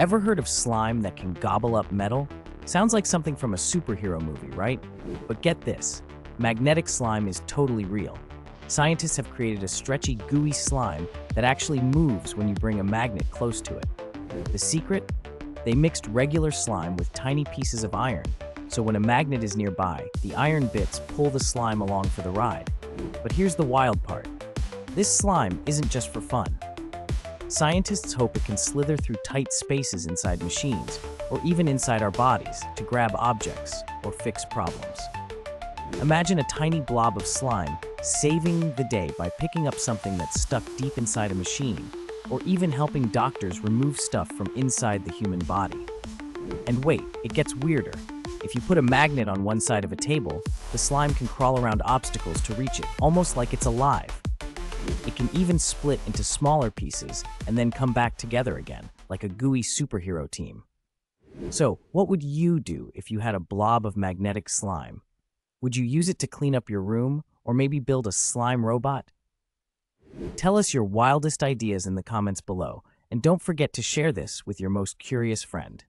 Ever heard of slime that can gobble up metal? Sounds like something from a superhero movie, right? But get this, magnetic slime is totally real. Scientists have created a stretchy, gooey slime that actually moves when you bring a magnet close to it. The secret? They mixed regular slime with tiny pieces of iron, so when a magnet is nearby, the iron bits pull the slime along for the ride. But here's the wild part. This slime isn't just for fun. Scientists hope it can slither through tight spaces inside machines, or even inside our bodies, to grab objects or fix problems. Imagine a tiny blob of slime saving the day by picking up something that's stuck deep inside a machine, or even helping doctors remove stuff from inside the human body. And wait, it gets weirder. If you put a magnet on one side of a table, the slime can crawl around obstacles to reach it, almost like it's alive. It can even split into smaller pieces and then come back together again, like a gooey superhero team. So, what would you do if you had a blob of magnetic slime? Would you use it to clean up your room or maybe build a slime robot? Tell us your wildest ideas in the comments below, and don't forget to share this with your most curious friend.